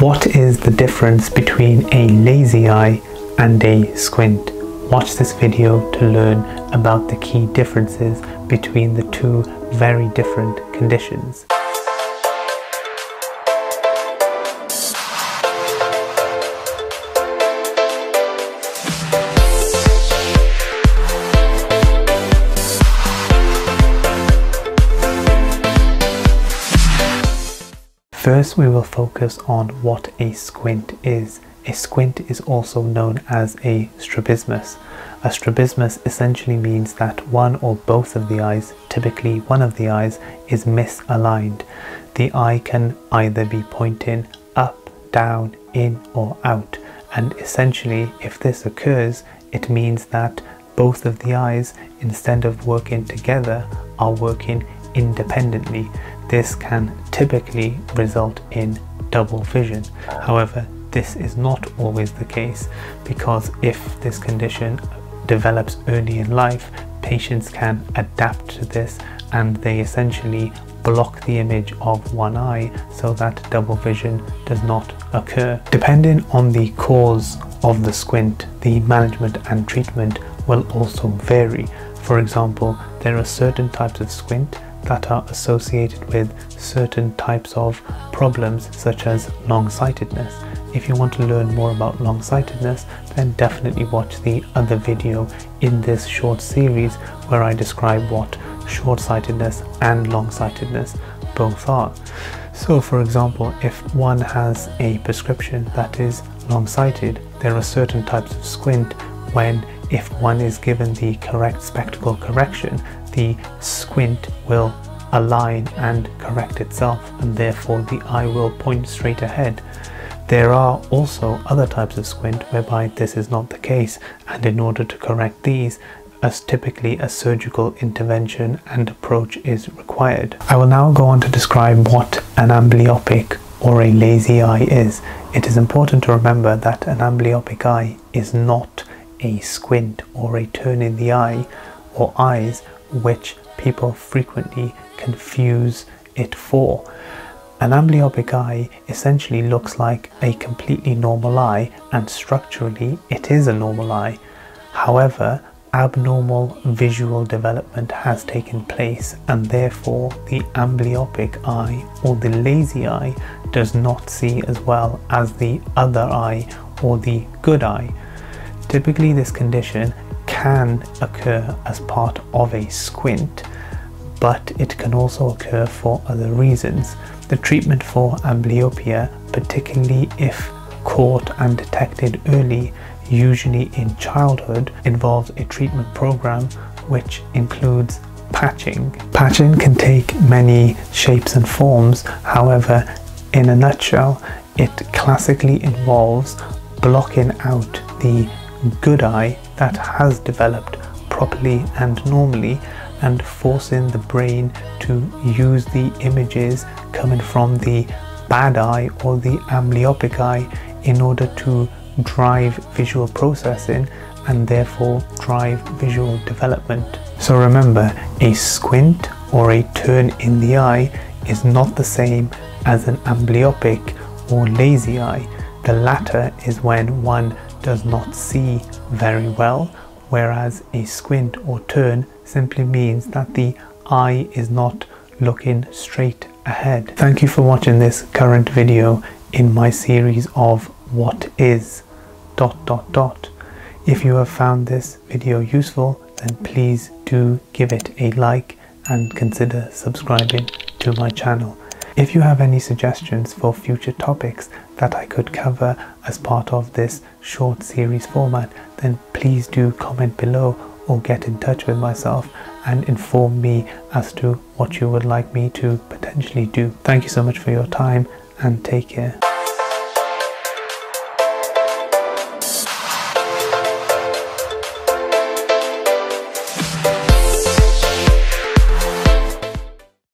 What is the difference between a lazy eye and a squint? Watch this video to learn about the key differences between the two very different conditions. First we will focus on what a squint is. A squint is also known as a strabismus. A strabismus essentially means that one or both of the eyes, typically one of the eyes, is misaligned. The eye can either be pointing up, down, in or out and essentially if this occurs it means that both of the eyes instead of working together are working independently this can typically result in double vision. However, this is not always the case because if this condition develops early in life, patients can adapt to this and they essentially block the image of one eye so that double vision does not occur. Depending on the cause of the squint, the management and treatment will also vary. For example, there are certain types of squint that are associated with certain types of problems such as long-sightedness. If you want to learn more about long-sightedness then definitely watch the other video in this short series where I describe what short-sightedness and long-sightedness both are. So for example, if one has a prescription that is long-sighted, there are certain types of squint when if one is given the correct spectacle correction, the squint will align and correct itself and therefore the eye will point straight ahead. There are also other types of squint whereby this is not the case and in order to correct these as typically a surgical intervention and approach is required. I will now go on to describe what an amblyopic or a lazy eye is. It is important to remember that an amblyopic eye is not a squint or a turn in the eye or eyes which people frequently confuse it for. An amblyopic eye essentially looks like a completely normal eye and structurally it is a normal eye. However, abnormal visual development has taken place and therefore the amblyopic eye or the lazy eye does not see as well as the other eye or the good eye. Typically this condition can occur as part of a squint but it can also occur for other reasons. The treatment for amblyopia, particularly if caught and detected early, usually in childhood, involves a treatment program which includes patching. Patching can take many shapes and forms, however, in a nutshell, it classically involves blocking out the good eye that has developed properly and normally and forcing the brain to use the images coming from the bad eye or the amblyopic eye in order to drive visual processing and therefore drive visual development. So remember, a squint or a turn in the eye is not the same as an amblyopic or lazy eye. The latter is when one does not see very well, whereas a squint or turn simply means that the eye is not looking straight ahead. Thank you for watching this current video in my series of what is dot dot dot. If you have found this video useful then please do give it a like and consider subscribing to my channel. If you have any suggestions for future topics that I could cover as part of this short series format, then please do comment below or get in touch with myself and inform me as to what you would like me to potentially do. Thank you so much for your time and take care.